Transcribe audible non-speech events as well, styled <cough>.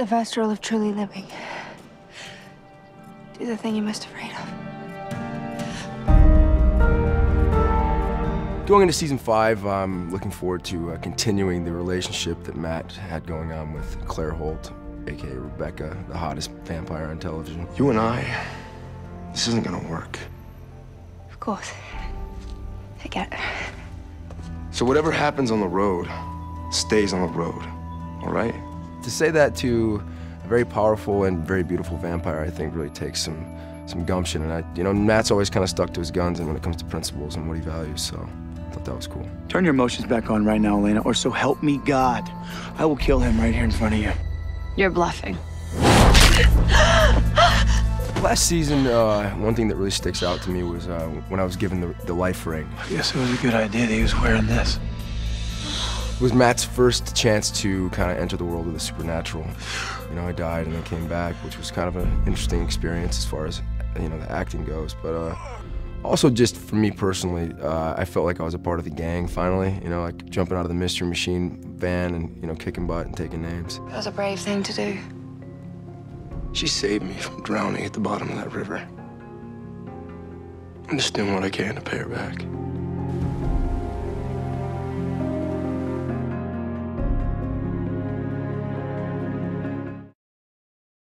The first rule of truly living. Do the thing you're most afraid of. Going into season five, I'm looking forward to uh, continuing the relationship that Matt had going on with Claire Holt, aka Rebekah, the hottest vampire on television. You and I, this isn't gonna work. Of course. I get it. So whatever happens on the road, stays on the road, all right? To say that to a very powerful and very beautiful vampire, I think really takes some some gumption. And I, you know, Matt's always kind of stuck to his guns and when it comes to principles and what he values. So I thought that was cool. Turn your emotions back on right now, Elena, or so help me God. I will kill him right here in front of you. You're bluffing. <gasps> Last season, uh, one thing that really sticks out to me was uh, when I was given the, the life ring. I guess it was a good idea that he was wearing this. It was Matt's first chance to kind of enter the world of the supernatural. You know, I died and then came back, which was kind of an interesting experience as far as, you know, the acting goes. But uh, also just for me personally, uh, I felt like I was a part of the gang finally, you know, like jumping out of the Mystery Machine van and, you know, kicking butt and taking names. It was a brave thing to do. She saved me from drowning at the bottom of that river. I'm just doing what I can to pay her back.